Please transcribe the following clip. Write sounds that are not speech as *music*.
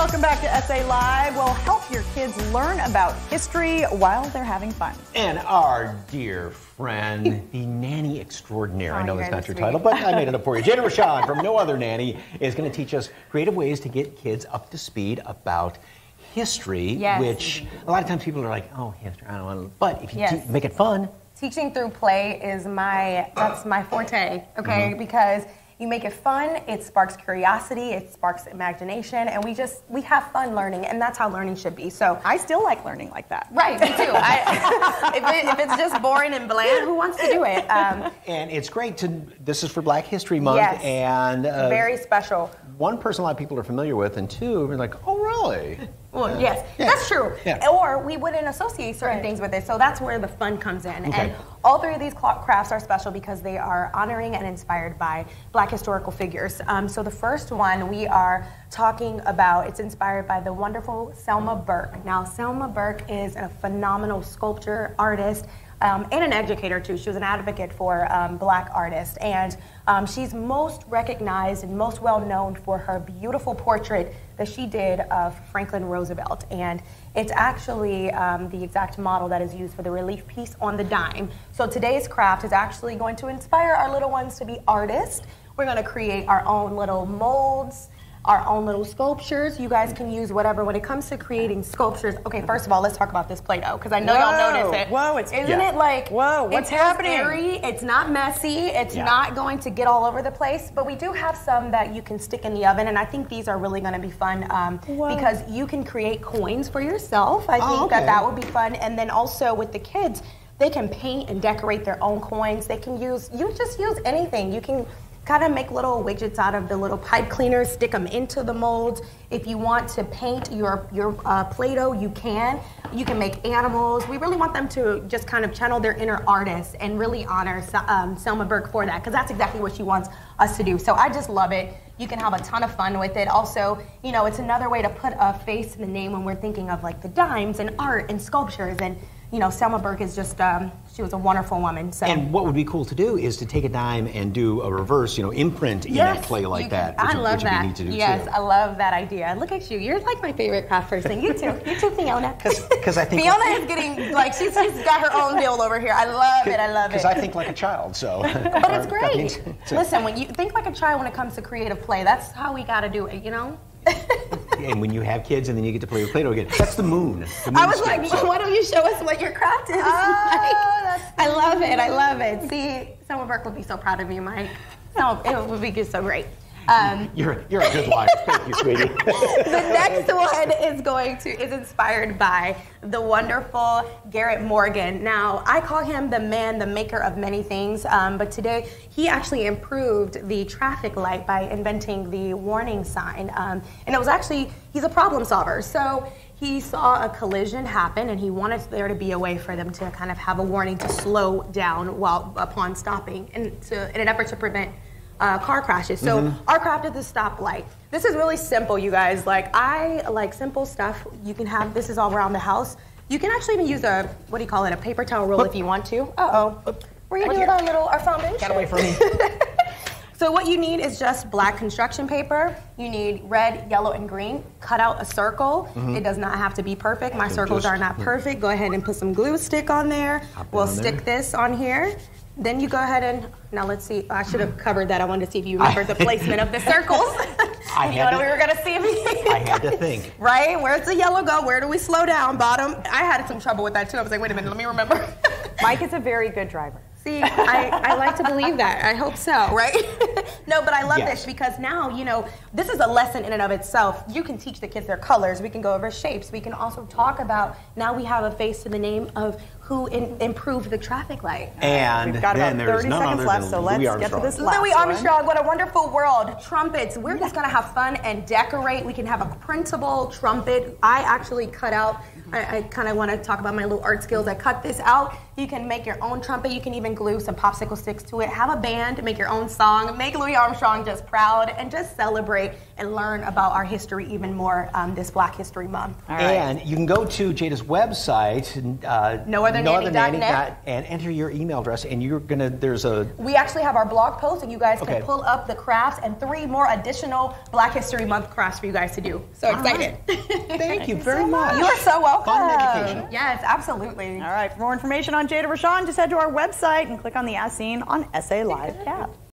Welcome back to SA Live. We'll help your kids learn about history while they're having fun. And our dear friend, *laughs* the nanny extraordinaire. I Oh, know that's not your sweet. title, but I made it up for you. Jada *laughs* Rashad from No Other Nanny is going to teach us creative ways to get kids up to speed about history, Yes. which a lot of times people are like, oh, history, I don't want to. But if you Yes. make it fun, Teaching through play is my that's my forte, okay? Mm-hmm. Because you make it fun, it sparks curiosity, it sparks imagination, and we just we have fun learning, and that's how learning should be. So I still like learning like that. Right, me too. I, *laughs* if, it, if it's just boring and bland, who wants to do it? Um, and it's great to. This is for Black History Month, Yes. and uh, very special. one person a lot of people are familiar with, and two, we're like, oh, really? Well, yes, Yeah. that's true. Yeah. Or we wouldn't associate certain Right. things with it. So that's where the fun comes in. Okay. And all three of these crafts are special because they are honoring and inspired by Black historical figures. Um, so the first one we are talking about, it's inspired by the wonderful Selma Burke. Now, Selma Burke is a phenomenal sculptor, artist, um, and an educator too. She was an advocate for um, black artists. And um, she's most recognized and most well known for her beautiful portrait that she did of Franklin Roosevelt. And it's actually um, the exact model that is used for the relief piece on the dime. So today's craft is actually going to inspire our little ones to be artists. We're going to create our own little molds our own little sculptures. You guys can use whatever when it comes to creating sculptures. Okay, first of all, let's talk about this Play-Doh because I know y'all notice it. whoa, it's- isn't Yeah. it like Whoa, what's it's happening? Airy, it's not messy. It's Yeah. not going to get all over the place. But we do have some that you can stick in the oven, and I think these are really going to be fun um, because you can create coins for yourself. I Oh, think okay. that that would be fun, and then also with the kids. They can paint and decorate their own coins. They can use, you just use anything. You can kind of make little widgets out of the little pipe cleaners, stick them into the molds. If you want to paint your your uh, Play-Doh, you can. You can make animals. We really want them to just kind of channel their inner artist and really honor um, Selma Burke for that because that's exactly what she wants us to do. So I just love it. You can have a ton of fun with it. Also, you know, it's another way to put a face to the name when we're thinking of like the dimes and art and sculptures and. You know, Selma Burke is just, um, she was a wonderful woman. So. And what would be cool to do is to take a dime and do a reverse, you know, imprint in that clay like that. which I love which would that. Be to do yes, too. I love that idea. Look at you. You're like my favorite craft person. You too. You too, Fiona. *laughs* 'Cause- 'cause I think- Fiona is getting like she's, she's got her own deal over here. I love it. I love it. Because I think like a child, so. *laughs* but it's means- great. so- *laughs* Listen, when you think like a child when it comes to creative play, that's how we got to do it. You know. *laughs* and when you have kids and then you get to play with Play-Doh again, that's the moon. The I moon was like, so- why don't you show us what your craft is? *laughs* Oh, that's I love it. I love it. See, Selma Burke would be so proud of you, Mike. No, it would be just so great. Um, *laughs* You're, you're a good wife. Thank you, sweetie. *laughs* the next one is going to is inspired by the wonderful Garrett Morgan. Now, I call him the man, the maker of many things, um, but today he actually improved the traffic light by inventing the warning sign. Um, and it was actually he's a problem solver, so. He saw a collision happen, and he wanted there to be a way for them to kind of have a warning to slow down while upon stopping, and to, in an effort to prevent uh, car crashes. So our craft is the stoplight. This is really simple, you guys. Like I like simple stuff. You can have this is all around the house. You can actually even use a what do you call it? A paper towel roll if you want to. Uh oh. We're gonna do it our little our foundation. Get away from me. *laughs* So what you need is just black construction paper. You need red, yellow, and green. Cut out a circle. Mm-hmm. It does not have to be perfect. My circles just- are not perfect. Go ahead and put some glue stick on there. We'll on stick there. this on here. Then you go ahead and now let's see. I should have covered that. I wanted to see if you remembered the *laughs* placement of the circles. *laughs* I you had know, to- we were gonna see if you. *laughs* I had to think. Right? Where's the yellow go? Where do we slow down? Bottom. I had some trouble with that too. I was like, wait a minute, let me remember. Mike is a very good driver. See, I, I like to believe that. I hope so, right? No, but I love Yes. this because now, you know, this is a lesson in and of itself. You can teach the kids their colors. We can go over shapes. We can also talk about now we have a face to the name of who in, improved the traffic light. And We've got then about there's 30 none seconds other left, than so let's Louis get to Armstrong. this last Louis one. Armstrong, what a wonderful world. Trumpets. We're just gonna have fun and decorate. We can have a printable trumpet. I actually cut out, I, I kind of want to talk about my little art skills. I cut this out. You can make your own trumpet. You can even glue some popsicle sticks to it. Have a band, make your own song, make Louis Armstrong just proud, and just celebrate and learn about our history even more um, this Black History Month. All right. And you can go to Jada's website, uh, No Other nootherNanny.net. and enter your email address, and you're gonna. There's a. We actually have our blog post, and you guys Okay. can pull up the crafts and three more additional Black History Month crafts for you guys to do. So excited! Thank you very much. You are so welcome. Fun and educational. yes, absolutely. All right, for more information on Jada Rashawn, just head to our website and click on the As Seen on SA Live tab.